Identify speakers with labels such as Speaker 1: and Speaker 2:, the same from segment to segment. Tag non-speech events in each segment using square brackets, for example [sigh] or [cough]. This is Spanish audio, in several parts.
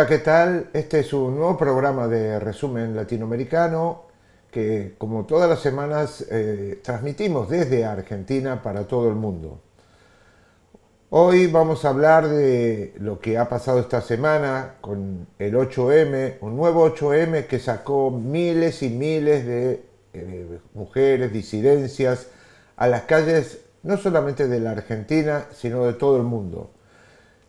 Speaker 1: Hola, ¿qué tal? Este es un nuevo programa de resumen latinoamericano que, como todas las semanas, eh, transmitimos desde Argentina para todo el mundo. Hoy vamos a hablar de lo que ha pasado esta semana con el 8M, un nuevo 8M que sacó miles y miles de eh, mujeres, disidencias, a las calles no solamente de la Argentina, sino de todo el mundo.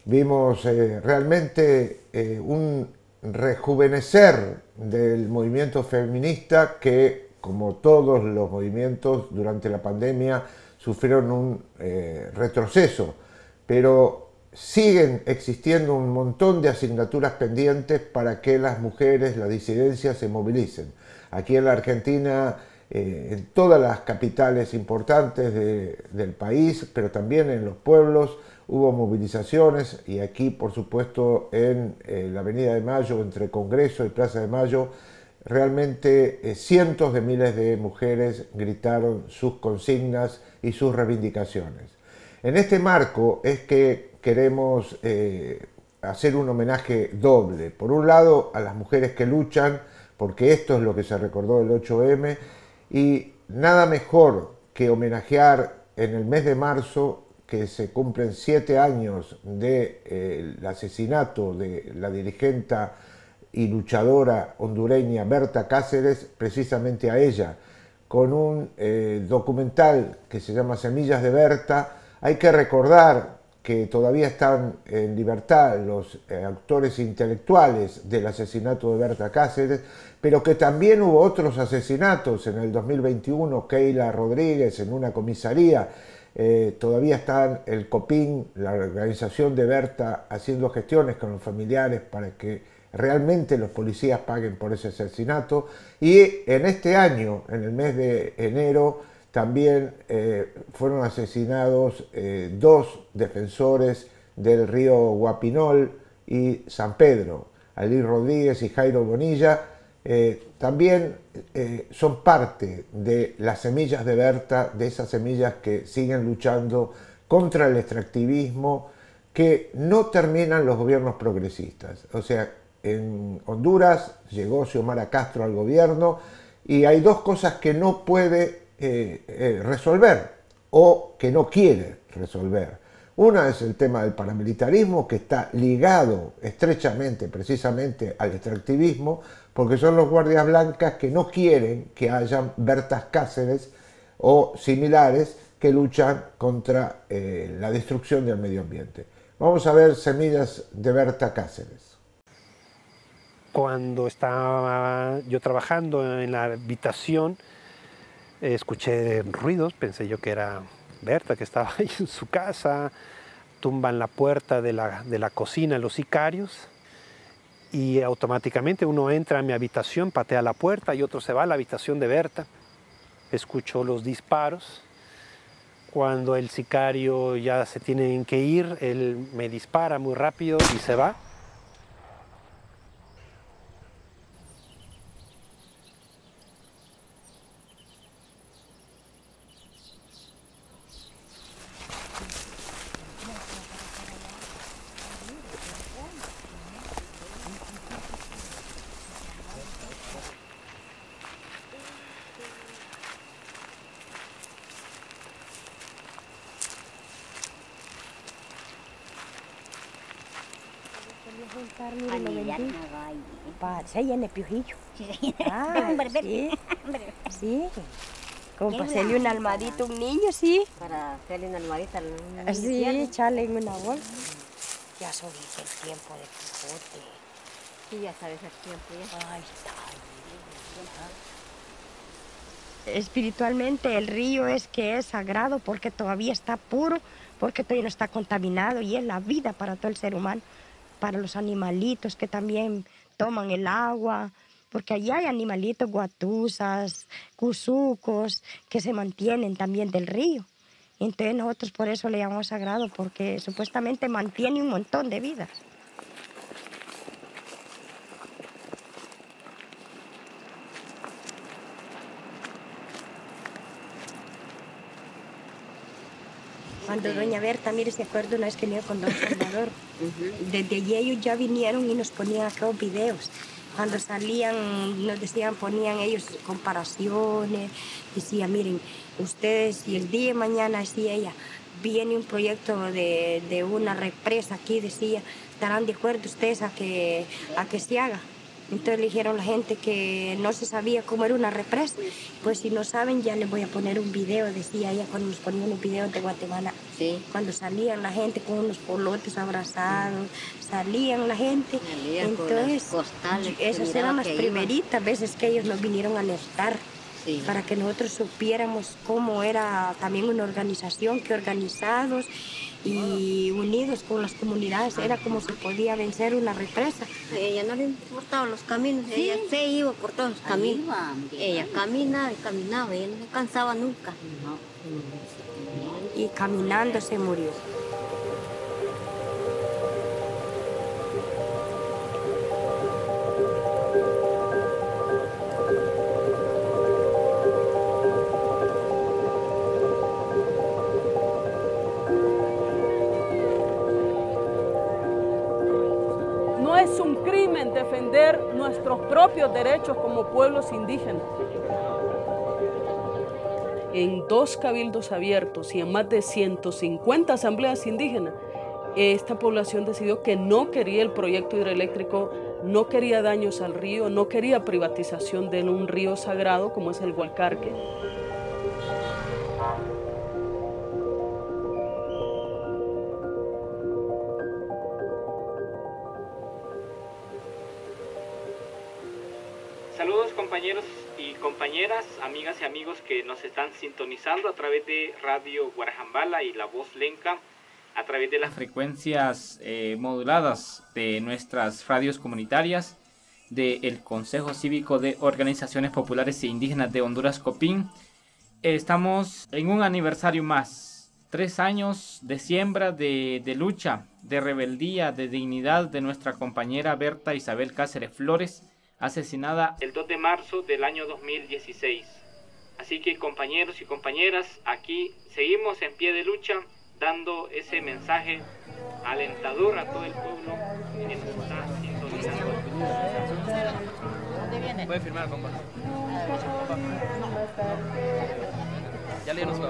Speaker 1: Vimos eh, realmente eh, un rejuvenecer del movimiento feminista que, como todos los movimientos durante la pandemia, sufrieron un eh, retroceso, pero siguen existiendo un montón de asignaturas pendientes para que las mujeres, las disidencias se movilicen. Aquí en la Argentina, en todas las capitales importantes del país, pero también en los pueblos, hubo movilizaciones y aquí, por supuesto, en eh, la Avenida de Mayo, entre Congreso y Plaza de Mayo, realmente eh, cientos de miles de mujeres gritaron sus consignas y sus reivindicaciones. En este marco es que queremos eh, hacer un homenaje doble. Por un lado, a las mujeres que luchan, porque esto es lo que se recordó del 8M, y nada mejor que homenajear en el mes de marzo que se cumplen siete años del eh, asesinato de la dirigente y luchadora hondureña Berta Cáceres, precisamente a ella, con un eh, documental que se llama Semillas de Berta. Hay que recordar que todavía están en libertad los eh, autores intelectuales del asesinato de Berta Cáceres, pero que también hubo otros asesinatos en el 2021, Keila Rodríguez en una comisaría, eh, todavía está el COPIN, la organización de Berta, haciendo gestiones con los familiares para que realmente los policías paguen por ese asesinato. Y en este año, en el mes de enero, también eh, fueron asesinados eh, dos defensores del río Guapinol y San Pedro, Ali Rodríguez y Jairo Bonilla, eh, también eh, son parte de las semillas de Berta, de esas semillas que siguen luchando contra el extractivismo, que no terminan los gobiernos progresistas. O sea, en Honduras llegó Xiomara Castro al gobierno y hay dos cosas que no puede eh, resolver o que no quiere resolver. Una es el tema del paramilitarismo, que está ligado estrechamente precisamente al extractivismo, porque son los guardias blancas que no quieren que hayan Bertas Cáceres o similares que luchan contra eh, la destrucción del medio ambiente. Vamos a ver semillas de Berta Cáceres.
Speaker 2: Cuando estaba yo trabajando en la habitación, escuché ruidos, pensé yo que era Berta, que estaba [laughs] ahí en su casa, tumban la puerta de la, de la cocina los sicarios y automáticamente uno entra a mi habitación, patea la puerta y otro se va a la habitación de Berta. Escucho los disparos. Cuando el sicario ya se tiene que ir, él me dispara muy rápido y se va.
Speaker 3: Para, se llena piojillo. Ah, [laughs] sí. Sí. Como para hacerle un almadito a un niño, sí.
Speaker 4: Para hacerle una almadita al niño.
Speaker 3: Sí, echarle en una bolsa. Ya soy el tiempo de Quijote.
Speaker 4: Sí, ya sabes el tiempo ya.
Speaker 3: Ay, está. Espiritualmente el río es que es sagrado porque todavía está puro, porque todavía no está contaminado y es la vida para todo el ser humano para los animalitos que también toman el agua, porque allí hay animalitos guatusas, cuzucos, que se mantienen también del río. Entonces nosotros por eso le llamamos sagrado, porque supuestamente mantiene un montón de vida. Cuando doña Berta, mire, se acuerda una vez que venía con don [laughs] Salvador. Desde allí ellos ya vinieron y nos ponían acá los videos. Cuando salían, nos decían, ponían ellos comparaciones, decían, miren, ustedes y el día de mañana, decía ella, viene un proyecto de, de una represa aquí, decía, estarán de acuerdo ustedes a que, a que se haga. Entonces le dijeron a la gente que no se sabía cómo era una represa. Pues si no saben, ya les voy a poner un video, decía ella cuando nos ponían los videos de Guatemala.
Speaker 4: Sí.
Speaker 3: Cuando salían la gente con unos polotes abrazados, salían la gente.
Speaker 4: Salían con
Speaker 3: Entonces,
Speaker 4: que
Speaker 3: esas eran las
Speaker 4: iban.
Speaker 3: primeritas veces que ellos nos vinieron a alertar.
Speaker 4: Sí.
Speaker 3: Para que nosotros supiéramos cómo era también una organización, que organizados y unidos con las comunidades era como se podía vencer una represa.
Speaker 4: Ella no le importaban los caminos, ella se iba por todos los caminos. Ella caminaba y caminaba, ella no se cansaba nunca.
Speaker 3: y caminando se murió.
Speaker 5: Propios derechos como pueblos indígenas. En dos cabildos abiertos y en más de 150 asambleas indígenas, esta población decidió que no quería el proyecto hidroeléctrico, no quería daños al río, no quería privatización de un río sagrado como es el Hualcarque.
Speaker 6: Compañeras, amigas y amigos que nos están sintonizando a través de Radio Guarajambala y La Voz Lenca, a través de las frecuencias eh, moduladas de nuestras radios comunitarias, del Consejo Cívico de Organizaciones Populares e Indígenas de Honduras Copín. Estamos en un aniversario más, tres años de siembra, de, de lucha, de rebeldía, de dignidad de nuestra compañera Berta Isabel Cáceres Flores, asesinada el 2 de marzo del año 2016. Así que compañeros y compañeras, aquí seguimos en pie de lucha, dando ese mensaje alentador a todo el pueblo que nos está sintonizando.
Speaker 7: Puede firmar, compa. Ya le dieron su.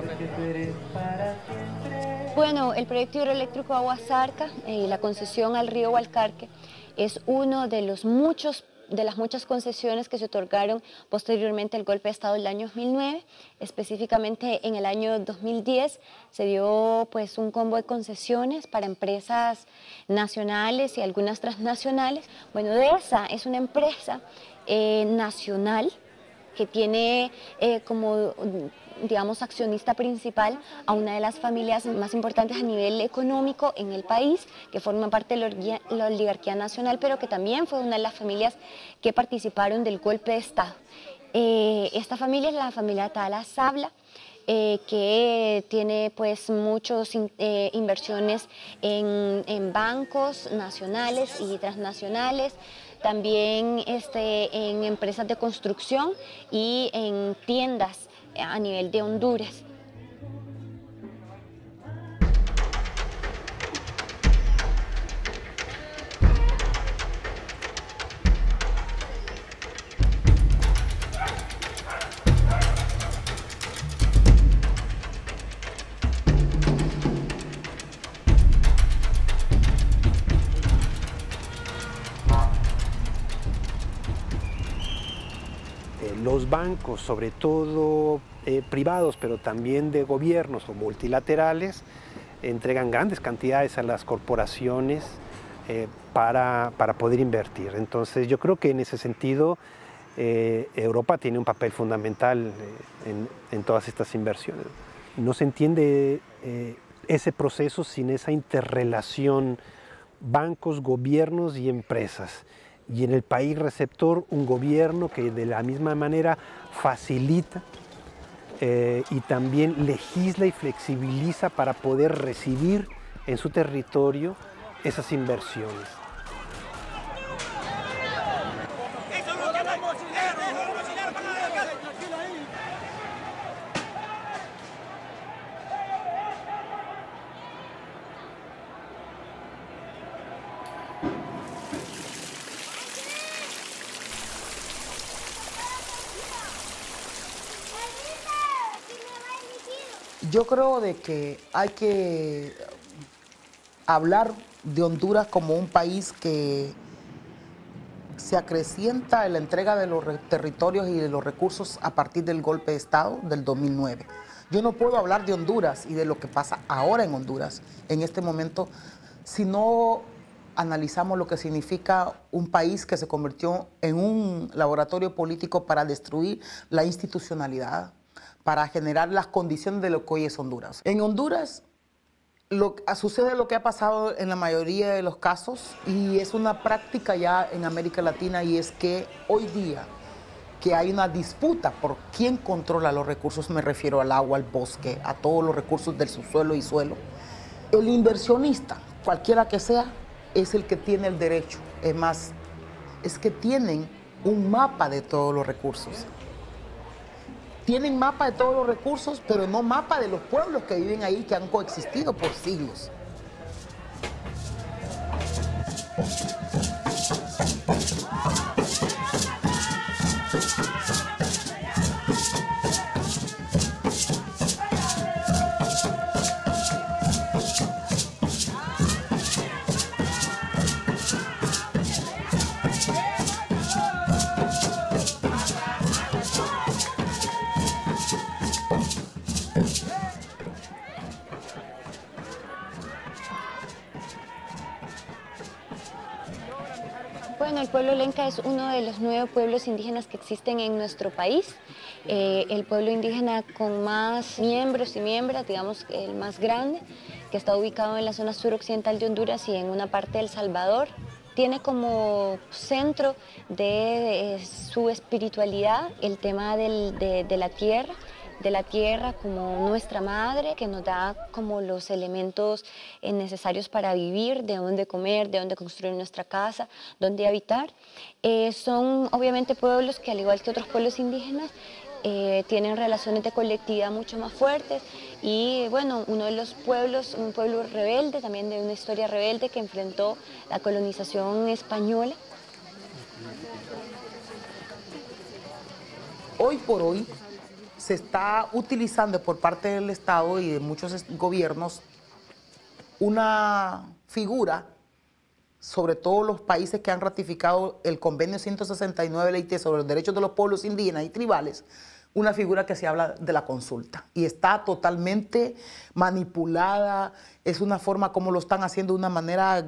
Speaker 8: Bueno, el proyecto hidroeléctrico Aguasarca y la concesión al río Hualcarque es uno de los muchos de las muchas concesiones que se otorgaron posteriormente al golpe de Estado del año 2009, específicamente en el año 2010 se dio pues un combo de concesiones para empresas nacionales y algunas transnacionales. Bueno, DESA es una empresa eh, nacional que tiene eh, como digamos, accionista principal a una de las familias más importantes a nivel económico en el país, que forma parte de la oligarquía nacional, pero que también fue una de las familias que participaron del golpe de Estado. Eh, esta familia es la familia Tala Sabla, eh, que tiene pues muchas inversiones en, en bancos nacionales y transnacionales, también este, en empresas de construcción y en tiendas a nivel de Honduras.
Speaker 2: Sobre todo eh, privados, pero también de gobiernos o multilaterales, entregan grandes cantidades a las corporaciones eh, para, para poder invertir. Entonces yo creo que en ese sentido eh, Europa tiene un papel fundamental en, en todas estas inversiones. No se entiende ese proceso sin esa interrelación bancos, gobiernos y empresas. Y en el país receptor, un gobierno que de la misma manera facilita eh, y también legisla y flexibiliza para poder recibir en su territorio esas inversiones.
Speaker 9: Yo creo de que hay que hablar de Honduras como un país que se acrecienta en la entrega de los territorios y de los recursos a partir del golpe de Estado del 2009. Yo no puedo hablar de Honduras y de lo que pasa ahora en Honduras en este momento si no analizamos lo que significa un país que se convirtió en un laboratorio político para destruir la institucionalidad, para generar las condiciones de lo que hoy es Honduras. En Honduras lo, sucede lo que ha pasado en la mayoría de los casos y es una práctica ya en América Latina y es que hoy día que hay una disputa por quién controla los recursos, me refiero al agua, al bosque, a todos los recursos del subsuelo y suelo. El inversionista, cualquiera que sea, es el que tiene el derecho. Es más, es que tienen un mapa de todos los recursos. Tienen mapa de todos los recursos, pero no mapa de los pueblos que viven ahí, que han coexistido por siglos.
Speaker 8: De los nueve pueblos indígenas que existen en nuestro país. Eh, el pueblo indígena con más miembros y miembros, digamos el más grande, que está ubicado en la zona suroccidental de Honduras y en una parte de El Salvador. Tiene como centro de, su espiritualidad el tema de la tierra de la tierra como nuestra madre, que nos da como los elementos eh, necesarios para vivir, de dónde comer, de dónde construir nuestra casa, dónde habitar. Eh, son obviamente pueblos que al igual que otros pueblos indígenas, eh, tienen relaciones de colectividad mucho más fuertes y bueno, uno de los pueblos, un pueblo rebelde, también de una historia rebelde que enfrentó la colonización española.
Speaker 9: Hoy por hoy, se está utilizando por parte del Estado y de muchos gobiernos una figura, sobre todo los países que han ratificado el convenio 169 de la IT sobre los derechos de los pueblos indígenas y tribales, una figura que se habla de la consulta. Y está totalmente manipulada, es una forma como lo están haciendo de una manera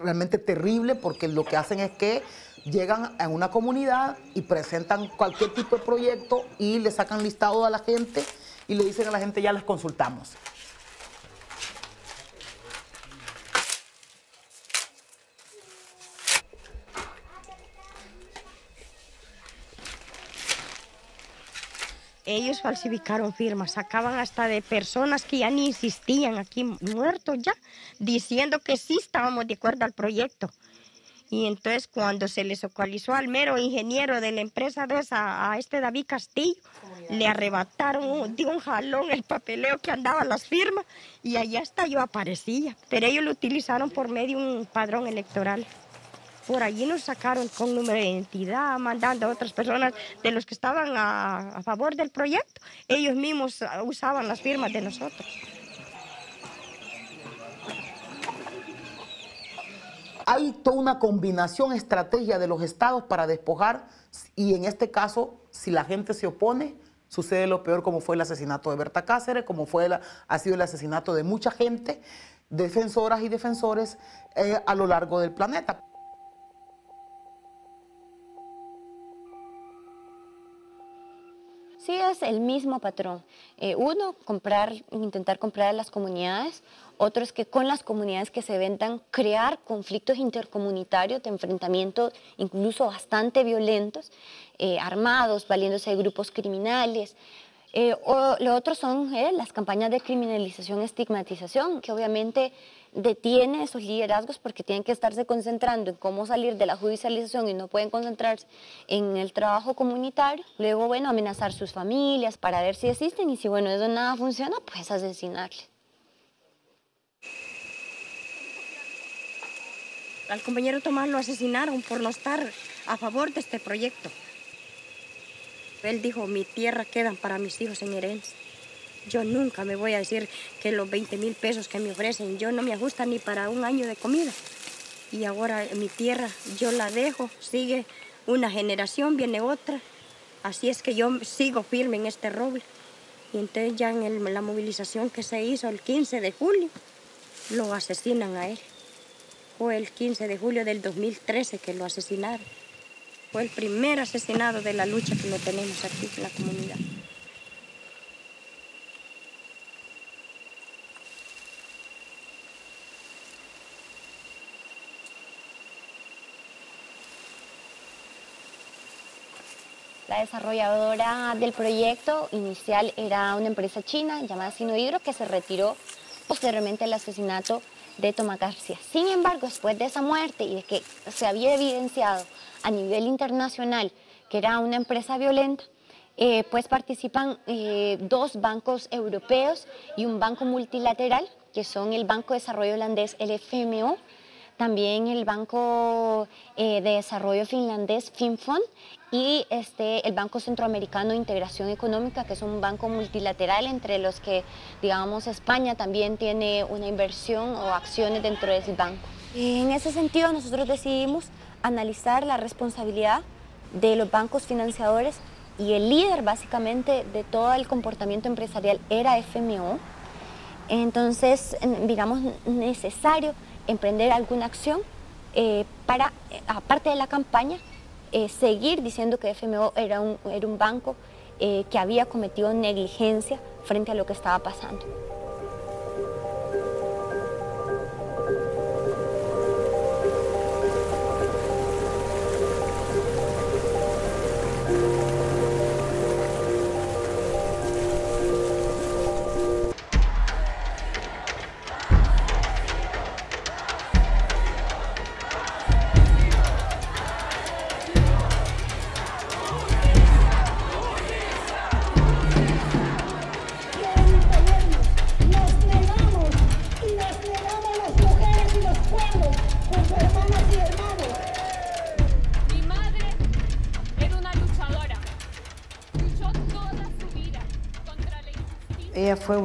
Speaker 9: realmente terrible porque lo que hacen es que llegan a una comunidad y presentan cualquier tipo de proyecto y le sacan listado a la gente y le dicen a la gente ya les consultamos.
Speaker 3: Ellos falsificaron firmas, sacaban hasta de personas que ya ni existían aquí, muertos ya, diciendo que sí estábamos de acuerdo al proyecto. Y entonces cuando se les localizó al mero ingeniero de la empresa de esa, a este David Castillo, le arrebataron de un jalón el papeleo que andaba las firmas y allá hasta yo aparecía. Pero ellos lo utilizaron por medio de un padrón electoral. Por allí nos sacaron con número de identidad, mandando a otras personas de los que estaban a, a favor del proyecto. Ellos mismos usaban las firmas de nosotros.
Speaker 9: Hay toda una combinación, estrategia de los estados para despojar y en este caso, si la gente se opone, sucede lo peor como fue el asesinato de Berta Cáceres, como fue ha sido el asesinato de mucha gente, defensoras y defensores eh, a lo largo del planeta.
Speaker 8: El mismo patrón. Eh, uno, comprar, intentar comprar a las comunidades. Otro es que con las comunidades que se vendan, crear conflictos intercomunitarios de enfrentamiento incluso bastante violentos, eh, armados, valiéndose de grupos criminales. Eh, o, lo otro son las campañas de criminalización, estigmatización, que obviamente detiene esos liderazgos porque tienen que estarse concentrando en cómo salir de la judicialización y no pueden concentrarse en el trabajo comunitario. Luego, bueno, amenazar sus familias para ver si existen y si, bueno, eso nada funciona, pues asesinarle.
Speaker 3: Al compañero Tomás lo asesinaron por no estar a favor de este proyecto. Él dijo, mi tierra queda para mis hijos en herencia. Yo nunca me voy a decir que los 20 mil pesos que me ofrecen, yo no me ajusta ni para un año de comida. Y ahora mi tierra, yo la dejo, sigue una generación, viene otra. Así es que yo sigo firme en este roble. Y entonces ya en la movilización que se hizo el 15 de julio, lo asesinan a él. Fue el 15 de julio del 2013 que lo asesinaron. Fue el primer asesinado de la lucha que lo tenemos aquí en la comunidad.
Speaker 8: La desarrolladora del proyecto inicial era una empresa china llamada Sinohidro que se retiró posteriormente del asesinato de Tomás García. Sin embargo, después de esa muerte y de que se había evidenciado a nivel internacional que era una empresa violenta, eh, pues participan eh, dos bancos europeos y un banco multilateral, que son el Banco de Desarrollo Holandés, el FMO, también el Banco eh, de Desarrollo Finlandés, FinFond, y este, el Banco Centroamericano de Integración Económica, que es un banco multilateral entre los que, digamos, España también tiene una inversión o acciones dentro de ese banco. En ese sentido, nosotros decidimos analizar la responsabilidad de los bancos financiadores y el líder básicamente de todo el comportamiento empresarial era FMO. Entonces, digamos, necesario emprender alguna acción eh, para, eh, aparte de la campaña, eh, seguir diciendo que FMO era un, banco que había cometido negligencia frente a lo que estaba pasando.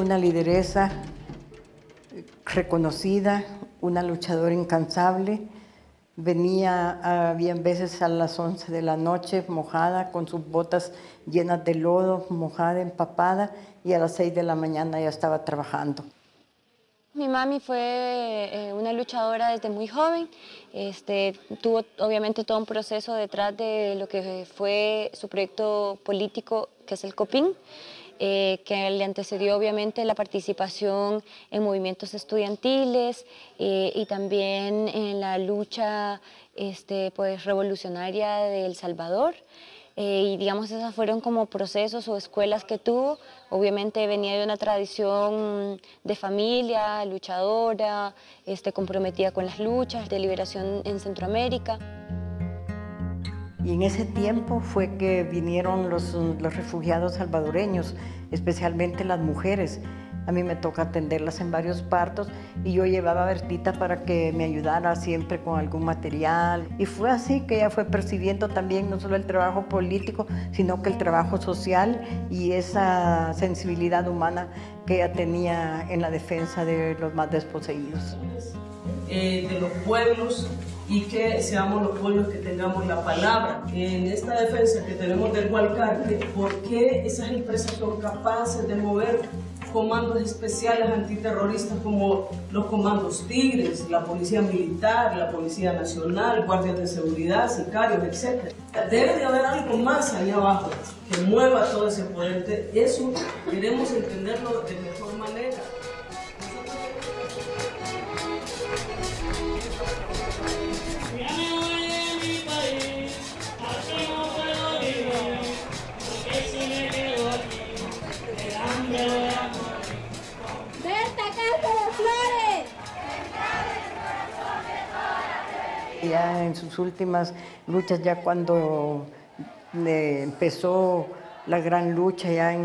Speaker 10: Una lideresa reconocida, una luchadora incansable. Venía, había veces a las 11 de la noche mojada, con sus botas llenas de lodo, mojada, empapada, y a las 6 de la mañana ya estaba trabajando.
Speaker 8: Mi mami fue eh, una luchadora desde muy joven, este, tuvo obviamente todo un proceso detrás de lo que fue su proyecto político, que es el COPIN. Eh, que le antecedió obviamente la participación en movimientos estudiantiles eh, y también en la lucha este, pues, revolucionaria de El Salvador. Eh, y digamos, esas fueron como procesos o escuelas que tuvo. Obviamente venía de una tradición de familia, luchadora, este, comprometida con las luchas de liberación en Centroamérica.
Speaker 10: Y en ese tiempo fue que vinieron los, los refugiados salvadoreños, especialmente las mujeres. A mí me toca atenderlas en varios partos y yo llevaba a Bertita para que me ayudara siempre con algún material. Y fue así que ella fue percibiendo también no solo el trabajo político, sino que el trabajo social y esa sensibilidad humana que ella tenía en la defensa de los más desposeídos.
Speaker 11: Eh, de los pueblos y que seamos los pueblos que tengamos la palabra. En esta defensa que tenemos del Hualcarque, ¿por qué esas empresas son capaces de mover comandos especiales antiterroristas como los comandos Tigres, la Policía Militar, la Policía Nacional, guardias de seguridad, sicarios, etc. Debe de haber algo más allá abajo que mueva todo ese poder. Eso queremos entenderlo de
Speaker 10: Ya en sus últimas luchas, ya cuando empezó la gran lucha ya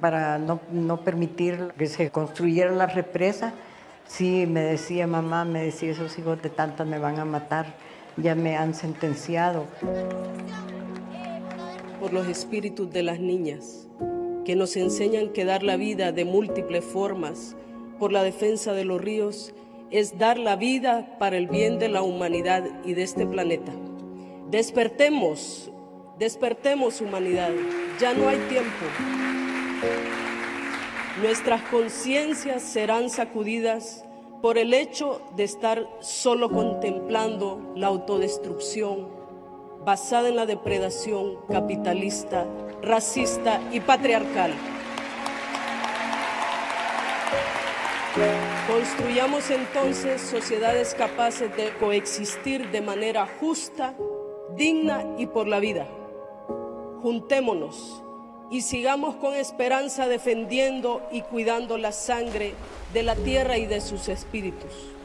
Speaker 10: para no, no, permitir que se construyera la represa, sí me decía mamá, me decía esos hijos de tantas me van a matar, ya me han sentenciado.
Speaker 5: Por los espíritus de las niñas
Speaker 11: que nos enseñan que dar la vida de múltiples formas por la defensa de los ríos es dar la vida para el bien de la humanidad y de este planeta. Despertemos, despertemos humanidad, ya no hay tiempo. Nuestras conciencias serán sacudidas por el hecho de estar solo contemplando la autodestrucción basada en la depredación capitalista, racista y patriarcal. Construyamos entonces sociedades capaces de coexistir de manera justa, digna y por la vida. Juntémonos y sigamos con esperanza defendiendo y cuidando la sangre de la tierra y de sus espíritus.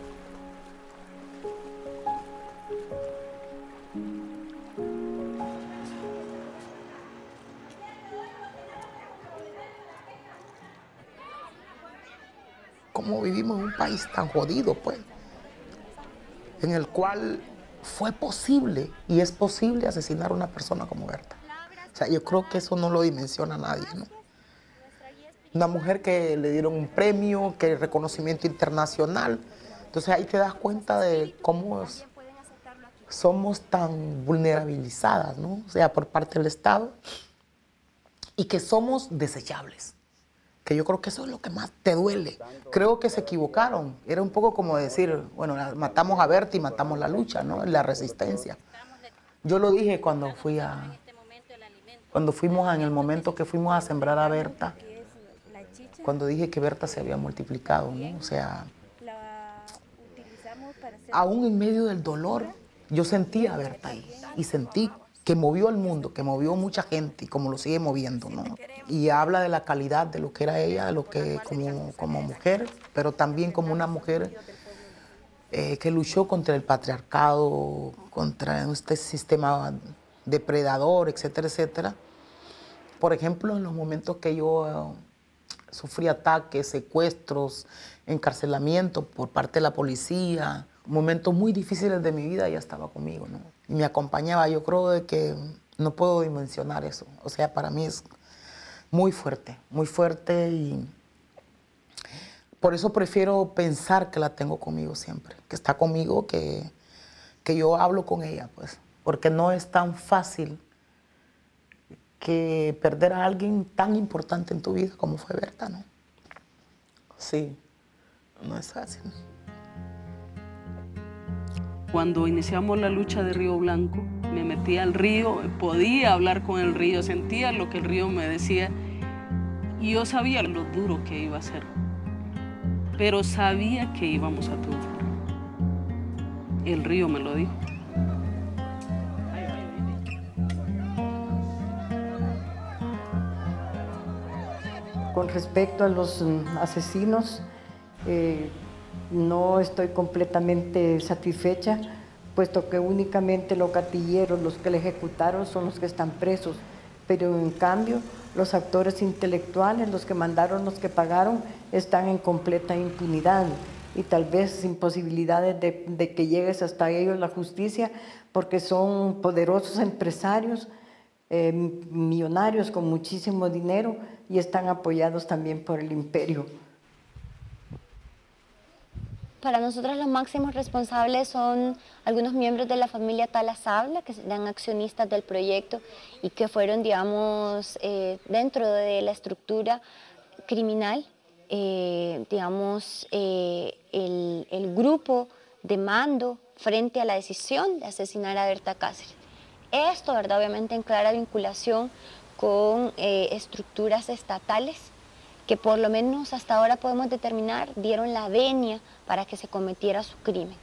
Speaker 9: ¿Cómo vivimos en un país tan jodido, pues? En el cual fue posible y es posible asesinar a una persona como Berta. O sea, yo creo que eso no lo dimensiona nadie, ¿no? Una mujer que le dieron un premio, que reconocimiento internacional. Entonces ahí te das cuenta de cómo somos tan vulnerabilizadas, ¿no? O sea, por parte del Estado. Y que somos desechables. Que yo creo que eso es lo que más te duele. Creo que se equivocaron. Era un poco como decir, bueno, matamos a Berta y matamos la lucha, ¿no? La resistencia. Yo lo dije cuando fui a, cuando fuimos en el momento que fuimos a sembrar a Berta, cuando dije que Berta se había multiplicado, ¿no? O sea, aún en medio del dolor, yo sentía a Berta ahí y sentí que movió al mundo, que movió mucha gente y como lo sigue moviendo, ¿no? Y habla de la calidad de lo que era ella, de lo que como, como mujer, pero también como una mujer eh, que luchó contra el patriarcado, contra este sistema depredador, etcétera, etcétera. Por ejemplo, en los momentos que yo eh, sufrí ataques, secuestros, encarcelamiento por parte de la policía, momentos muy difíciles de mi vida, ella estaba conmigo, ¿no? Y me acompañaba. Yo creo de que no puedo dimensionar eso. O sea, para mí es muy fuerte, muy fuerte y por eso prefiero pensar que la tengo conmigo siempre, que está conmigo, que, que yo hablo con ella, pues porque no es tan fácil que perder a alguien tan importante en tu vida como fue Berta, ¿no? Sí, no es fácil.
Speaker 5: Cuando iniciamos la lucha de Río Blanco, me metí al río, podía hablar con el río, sentía lo que el río me decía y yo sabía lo duro que iba a ser, pero sabía que íbamos a triunfar. El río me lo dijo.
Speaker 10: Con respecto a los mm, asesinos, eh, no estoy completamente satisfecha, puesto que únicamente los gatilleros, los que le ejecutaron, son los que están presos. Pero en cambio, los actores intelectuales, los que mandaron, los que pagaron, están en completa impunidad y tal vez sin posibilidades de, que llegues hasta ellos la justicia, porque son poderosos empresarios eh, millonarios con muchísimo dinero y están apoyados también por el imperio.
Speaker 8: Para nosotros los máximos responsables son algunos miembros de la familia Talasabla, que serán accionistas del proyecto y que fueron, digamos, eh, dentro de la estructura criminal, eh, digamos, el, el grupo de mando frente a la decisión de asesinar a Berta Cáceres. Esto, ¿verdad? Obviamente en clara vinculación con eh, estructuras estatales que por lo menos hasta ahora podemos determinar dieron la venia para que se cometiera su crimen.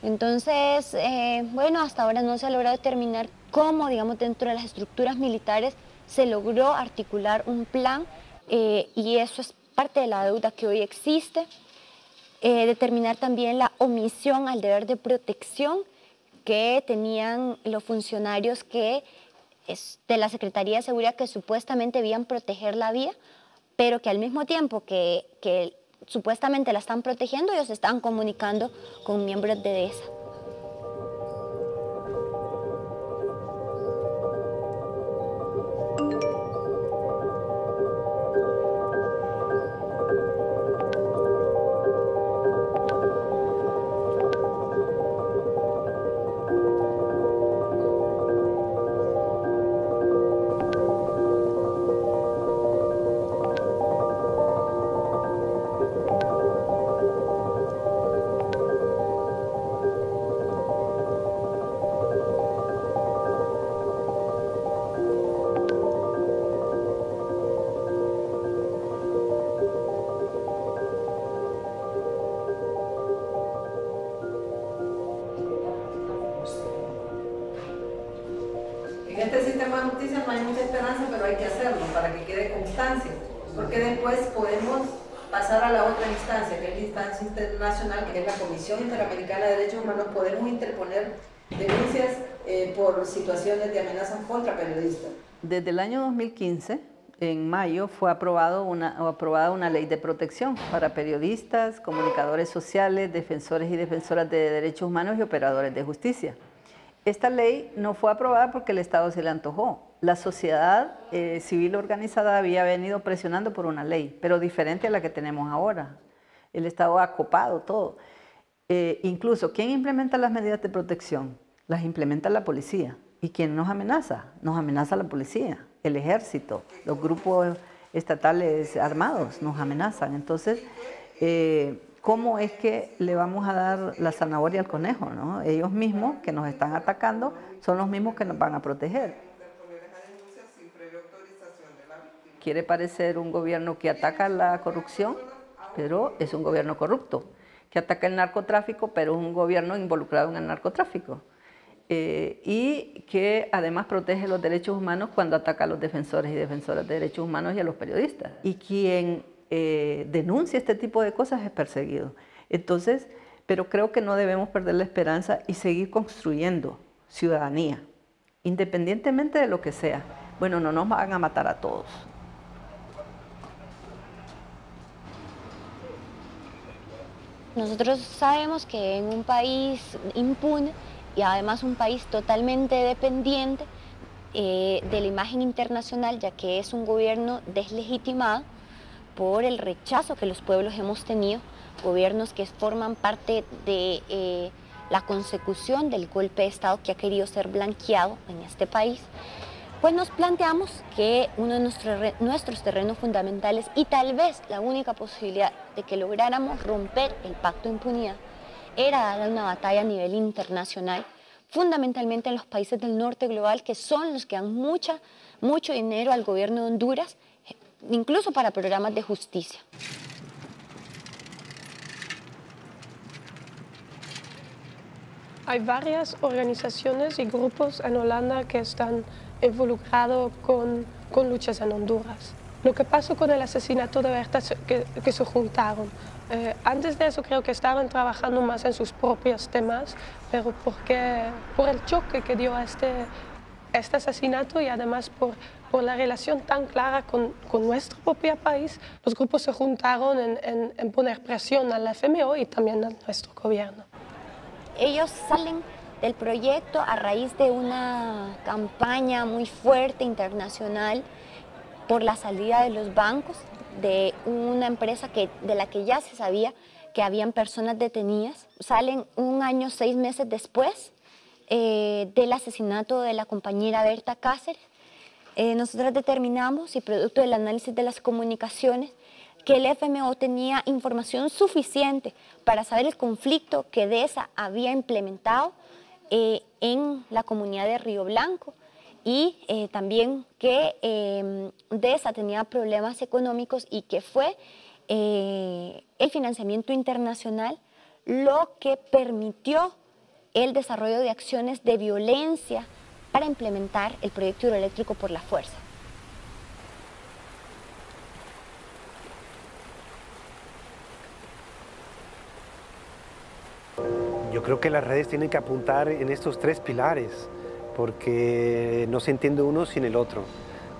Speaker 8: Entonces, eh, bueno, hasta ahora no se ha logrado determinar cómo, digamos, dentro de las estructuras militares se logró articular un plan eh, y eso es parte de la deuda que hoy existe. determinar también la omisión al deber de protección que tenían los funcionarios que de la Secretaría de Seguridad que supuestamente debían proteger la vía, pero que al mismo tiempo que, que supuestamente la están protegiendo, ellos están comunicando con miembros de DESA.
Speaker 12: Después podemos pasar a la otra instancia, que es la instancia internacional, que es la Comisión Interamericana de Derechos Humanos, podemos interponer denuncias eh, por situaciones de amenazas contra periodistas.
Speaker 13: Desde el año 2015, en mayo, fue aprobado una, aprobada una ley de protección para periodistas, comunicadores sociales, defensores y defensoras de derechos humanos y operadores de justicia. Esta ley no fue aprobada porque el Estado se le antojó. La sociedad eh, civil organizada había venido presionando por una ley, pero diferente a la que tenemos ahora. El Estado ha copado todo. Eh, incluso, ¿quién implementa las medidas de protección? Las implementa la policía. ¿Y quién nos amenaza? Nos amenaza la policía, el ejército, los grupos estatales armados nos amenazan. Entonces, eh, ¿cómo es que le vamos a dar la zanahoria al conejo? ¿no? Ellos mismos que nos están atacando son los mismos que nos van a proteger. Quiere parecer un gobierno que ataca la corrupción, pero es un gobierno corrupto, que ataca el narcotráfico, pero es un gobierno involucrado en el narcotráfico. Eh, y que además protege los derechos humanos cuando ataca a los defensores y defensoras de derechos humanos y a los periodistas. Y quien eh, denuncia este tipo de cosas es perseguido. Entonces, pero creo que no debemos perder la esperanza y seguir construyendo ciudadanía, independientemente de lo que sea. Bueno, no nos van a matar a todos.
Speaker 8: Nosotros sabemos que en un país impune y además un país totalmente dependiente eh, de la imagen internacional, ya que es un gobierno deslegitimado, por el rechazo que los pueblos hemos tenido, gobiernos que forman parte de eh, la consecución del golpe de Estado que ha querido ser blanqueado en este país, pues nos planteamos que uno de nuestros, nuestros terrenos fundamentales y tal vez la única posibilidad de que lográramos romper el pacto de impunidad era dar una batalla a nivel internacional, fundamentalmente en los países del norte global, que son los que dan mucha, mucho dinero al gobierno de Honduras incluso para programas de justicia.
Speaker 14: Hay varias organizaciones y grupos en Holanda que están involucrados con, con luchas en Honduras. Lo que pasó con el asesinato de Berta, que, que se juntaron. Eh, antes de eso creo que estaban trabajando más en sus propios temas, pero porque, por el choque que dio este, este asesinato y además por por la relación tan clara con, con nuestro propio país, los grupos se juntaron en, en, poner presión al FMO y también a nuestro gobierno.
Speaker 8: Ellos salen del proyecto a raíz de una campaña muy fuerte internacional por la salida de los bancos de una empresa que, de la que ya se sabía que habían personas detenidas. Salen un año, seis meses después eh, del asesinato de la compañera Berta Cáceres eh, nosotros determinamos, y producto del análisis de las comunicaciones, que el FMO tenía información suficiente para saber el conflicto que DESA había implementado eh, en la comunidad de Río Blanco y eh, también que em, DESA tenía problemas económicos y que fue el financiamiento internacional lo que permitió el desarrollo de acciones de violencia para implementar el proyecto hidroeléctrico por la fuerza.
Speaker 2: Creo que las redes tienen que apuntar en estos tres pilares, porque no se entiende uno sin el otro.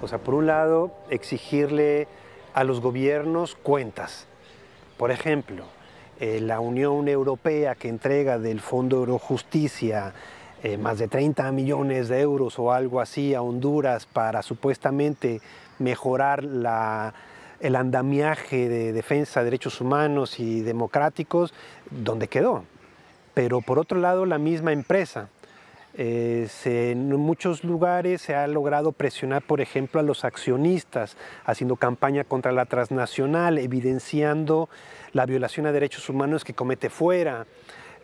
Speaker 2: O sea, por un lado, exigirle a los gobiernos cuentas. Por ejemplo, eh, la Unión Europea que entrega del Fondo Eurojusticia eh, más de 30 millones de euros o algo así a Honduras para supuestamente mejorar el andamiaje de defensa de derechos humanos y democráticos, donde quedó. Pero por otro lado, la misma empresa. Eh, en muchos lugares se ha logrado presionar, por ejemplo, a los accionistas, haciendo campaña contra la transnacional, evidenciando la violación a derechos humanos que comete fuera.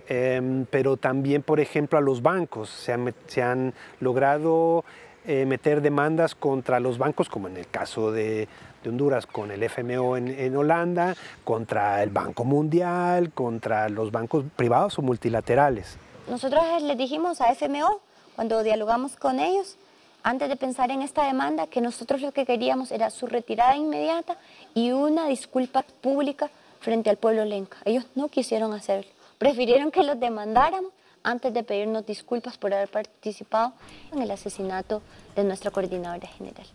Speaker 2: Em, pero también, por ejemplo, a los bancos. Se, han logrado eh, meter demandas contra los bancos, como en el caso de, Honduras con el FMO en, Holanda, contra el Banco Mundial, contra los bancos privados o multilaterales.
Speaker 8: Nosotros les dijimos a FMO, cuando dialogamos con ellos, antes de pensar en esta demanda, que nosotros lo que queríamos era su retirada inmediata y una disculpa pública frente al pueblo lenca. Ellos no quisieron hacerlo, prefirieron que los demandáramos antes de pedirnos disculpas por haber participado en el asesinato de nuestra coordinadora general.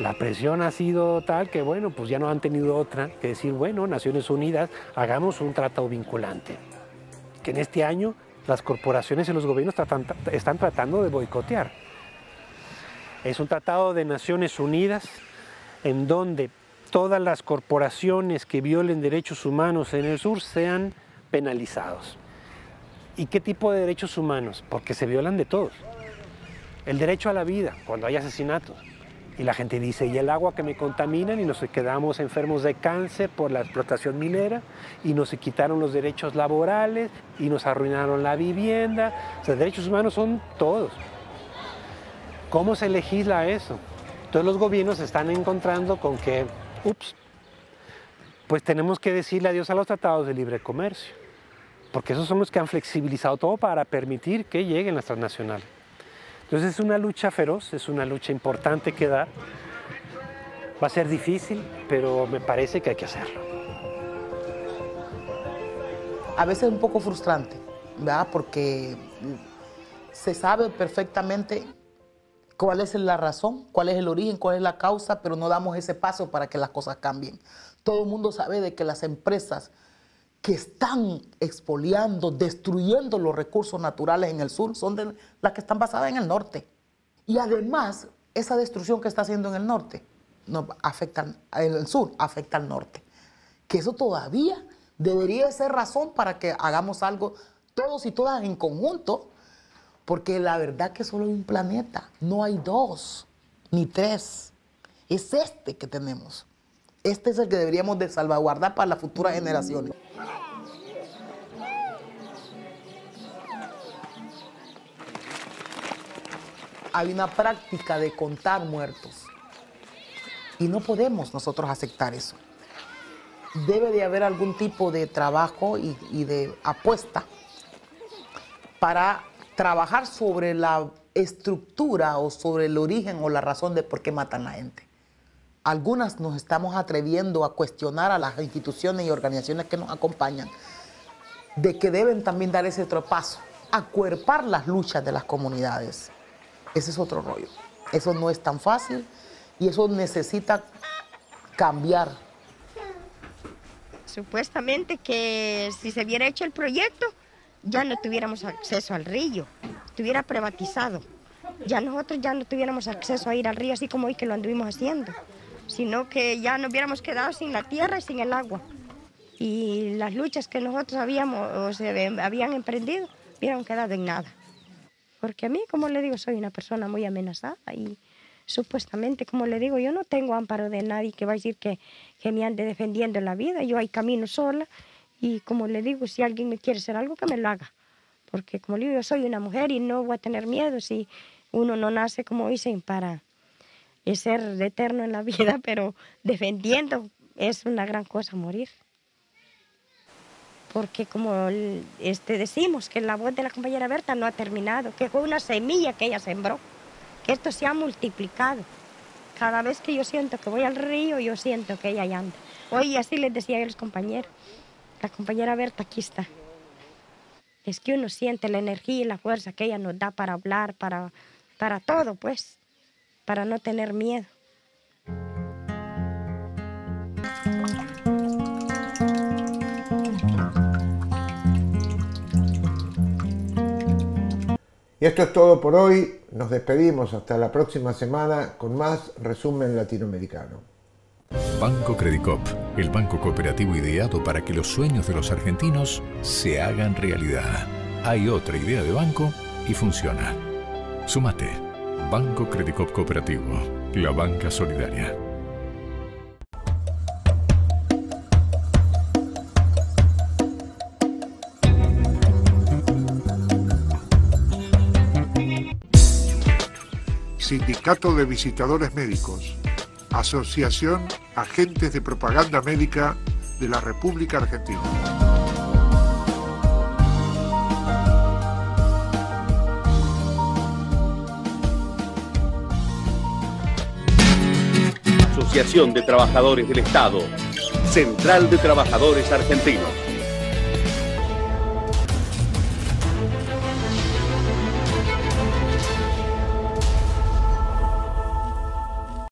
Speaker 2: La presión ha sido tal que, bueno, pues ya no han tenido otra que decir, bueno, Naciones Unidas, hagamos un tratado vinculante. Que en este año las corporaciones y los gobiernos están tratando de boicotear. Es un tratado de Naciones Unidas en donde todas las corporaciones que violen derechos humanos en el sur sean penalizados. ¿Y qué tipo de derechos humanos? Porque se violan de todos. El derecho a la vida, cuando hay asesinatos y la gente dice, y el agua que me contaminan y nos quedamos enfermos de cáncer por la explotación minera y nos quitaron los derechos laborales y nos arruinaron la vivienda. O sea, derechos humanos son todos. ¿Cómo se legisla eso? Todos los gobiernos se están encontrando con que, ups, pues tenemos que decirle adiós a los tratados de libre comercio, porque esos son los que han flexibilizado todo para permitir que lleguen las transnacionales. Entonces es una lucha feroz, es una lucha importante que dar. Va a ser difícil, pero me parece que hay que hacerlo.
Speaker 9: A veces es un poco frustrante, ¿verdad? Porque se sabe perfectamente cuál es la razón, cuál es el origen, cuál es la causa, pero no damos ese paso para que las cosas cambien. Todo el mundo sabe de que las empresas que están expoliando, destruyendo los recursos naturales en el sur, son las que están basadas en el norte. Y además, esa destrucción que está haciendo en el norte, no, afecta en el sur, afecta al norte. Que eso todavía debería ser razón para que hagamos algo todos y todas en conjunto, porque la verdad que solo hay un planeta, no hay dos, ni tres. Es este que tenemos. Este es el que deberíamos de salvaguardar para las futuras generaciones. Hay una práctica de contar muertos y no podemos nosotros aceptar eso. Debe de haber algún tipo de trabajo y, de apuesta para trabajar sobre la estructura o sobre el origen o la razón de por qué matan la gente algunas nos estamos atreviendo a cuestionar a las instituciones y organizaciones que nos acompañan de que deben también dar ese otro paso, acuerpar las luchas de las comunidades. Ese es otro rollo. Eso no es tan fácil y eso necesita cambiar.
Speaker 3: Supuestamente que si se hubiera hecho el proyecto, ya no tuviéramos acceso al río, estuviera privatizado. Ya nosotros ya no tuviéramos acceso a ir al río así como hoy que lo anduvimos haciendo sino que ya nos hubiéramos quedado sin la tierra y sin el agua. Y las luchas que nosotros habíamos, habían emprendido hubieran quedado en nada. Porque a mí, como le digo, soy una persona muy amenazada y supuestamente, como le digo, yo no tengo amparo de nadie que va a decir que, que me ande defendiendo la vida. Yo hay camino sola y como le digo, si alguien me quiere hacer algo, que me lo haga. Porque como le digo, yo soy una mujer y no voy a tener miedo si uno no nace, como dicen, para es ser eterno en la vida, [laughs] pero defendiendo es una gran cosa morir. Porque como este, decimos que la voz de la compañera Berta no ha terminado, que fue una semilla que ella sembró, que esto se ha multiplicado. Cada vez que yo siento que voy al río, yo siento que ella anda. Hoy así les decía a los compañeros, la compañera Berta aquí está. Es que uno siente la energía y la fuerza que ella nos da para hablar, para, para todo, pues para no tener miedo.
Speaker 1: Y esto es todo por hoy. Nos despedimos hasta la próxima semana con más resumen latinoamericano.
Speaker 15: Banco Credicop, el banco cooperativo ideado para que los sueños de los argentinos se hagan realidad. Hay otra idea de banco y funciona. Sumate. Banco Credicop Cooperativo, la banca solidaria.
Speaker 16: Sindicato de Visitadores Médicos, Asociación Agentes de Propaganda Médica de la República Argentina.
Speaker 17: Asociación de Trabajadores del Estado. Central de Trabajadores Argentinos.